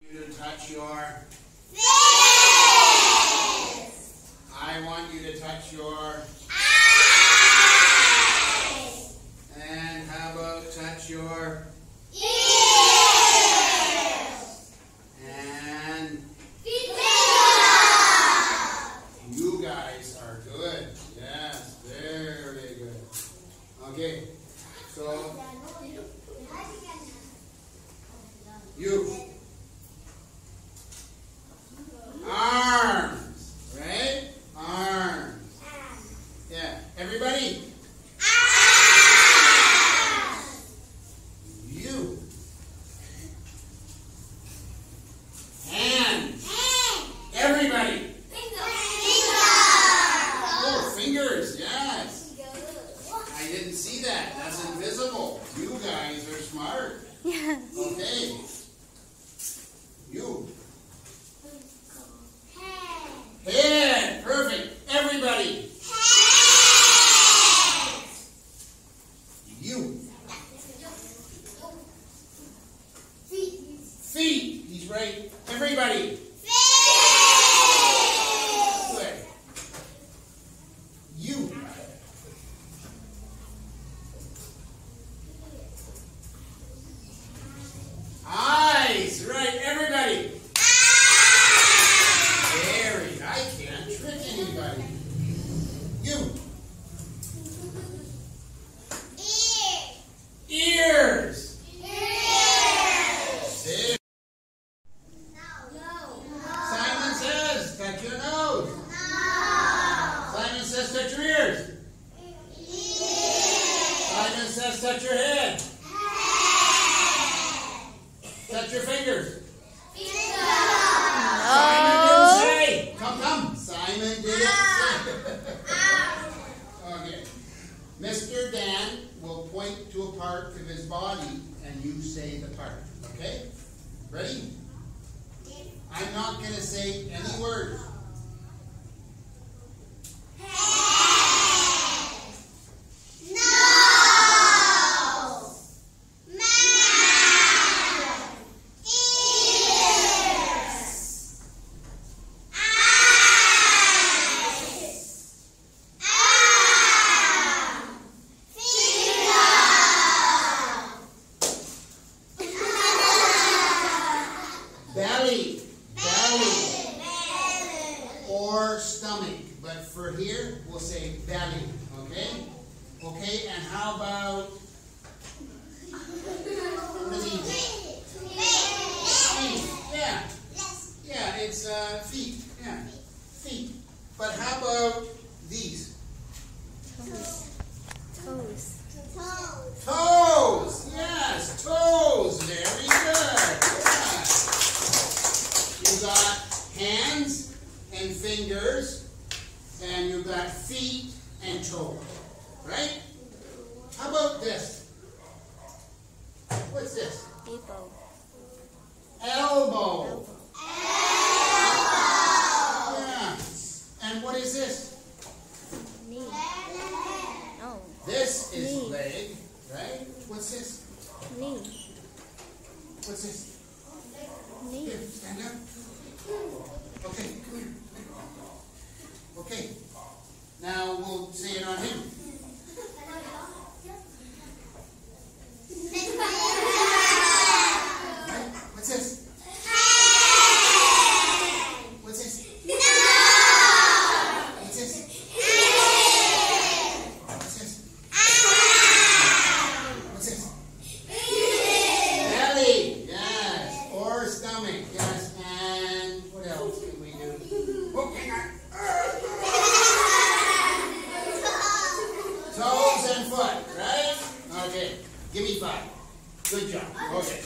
You to touch your. Face. I want you to touch your. Eyes. And how about touch your. Ears. And Finger. you guys are good. Yes, very good. Okay, so you. Everybody. You. Hands. Everybody. Oh, fingers, yes. I didn't see that. That's invisible. You guys are smart. Okay. You. Head. Perfect. Everybody. You. Feet. He's right. Everybody. Good. You. Eyes. Right. Everybody. Very. I can't trick anybody. You. Ears. There. Simon says, touch your nose. Simon says, touch your ears. Simon says, touch your head. Touch your fingers. Simon didn't say. Come, come. Simon didn't say. Okay. Mr. Dan will point to a part of his body and you say the part. Okay? Ready? I'm not going to say any word. Stomach. But for here, we'll say belly. Okay? Okay, and how about these? Feet. Yeah. Yeah, it's uh, feet. Yeah. Feet. But how about these? Toes. Toes. Toes. Yes, toes. Very good. You got hands and fingers, and you got feet and toes. Right? How about this? What's this? Elbow. Elbow. Elbow. Yeah. And what is this? Knee. Oh, This is Knee. leg, right? What's this? knee. What's this? Knee. Here, stand up. Okay. Okay. Now we'll say it on him. Good job. Okay.